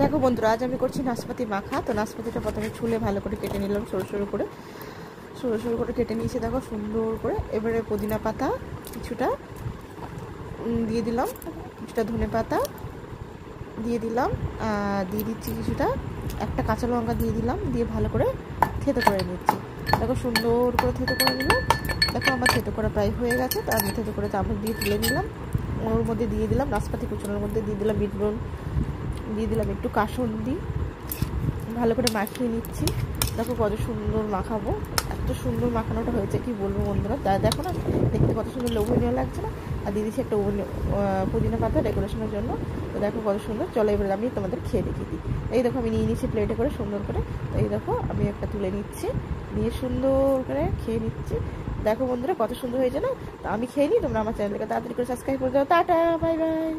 দেখো বন্ধুরা, আজ আমি করছি নাশপাতি মাখা। তো নাশপাতিটা প্রথমে ছুলে ভালো করে কেটে নিলাম সরু সরু করে। সরু সরু করে কেটে নিয়েছি, দেখো সুন্দর করে। এবারে পুদিনা পাতা কিছুটা দিয়ে দিলাম। কিছুটা ধনে পাতা দিয়ে দিলাম দিয়ে দিচ্ছি কিছুটা। একটা কাঁচা লঙ্কা দিয়ে দিলাম, দিয়ে ভালো করে থেতো করে নিচ্ছি। দেখো সুন্দর করে থেতো করে নিলাম। দেখো আমার থেতো করা প্রায় হয়ে গেছে, তো আমি থেতো করে চামচ দিয়ে তুলে নিলাম। ওর মধ্যে দিয়ে দিলাম নাশপাতি কুচনোর মধ্যে, দিয়ে দিলাম বিটনুন দিয়ে দিলাম একটু কাসন্দি ভালো করে মাখিয়ে নিচ্ছি। দেখো কত সুন্দর মাখাবো। এত সুন্দর মাখানোটা হয়েছে, কি বলব বন্ধুরা? তা দেখো না, দেখতে কত সুন্দর লোভনীয় লাগছে না? আর দিয়ে দিচ্ছি একটা পুদিনা পাতা ডেকোরেশনের জন্য। তো দেখো কত সুন্দর। চলো এবারে আমি তোমাদের খেয়ে দেখিয়ে দিই এই দেখো আমি নিয়ে নিচ্ছি প্লেটে করে সুন্দর করে। তো এই দেখো আমি একটা তুলে নিচ্ছি। নিয়ে সুন্দর করে খেয়ে নিচ্ছি। দেখো বন্ধুরা কত সুন্দর হয়েছে না? তো আমি খেয়ে নিই, তোমরা আমার চ্যানেলকে তাড়াতাড়ি করে সাবস্ক্রাইব করে দাও। Tata bye bye